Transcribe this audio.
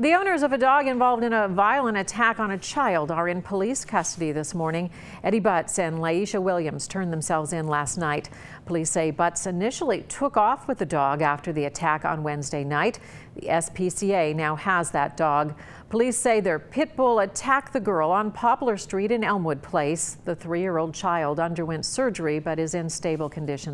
The owners of a dog involved in a violent attack on a child are in police custody this morning. Eddie Butts and Laisha Williams turned themselves in last night. Police say Butts initially took off with the dog after the attack on Wednesday night. The SPCA now has that dog. Police say their pit bull attacked the girl on Poplar Street in Elmwood Place. The three-year-old child underwent surgery but is in stable condition.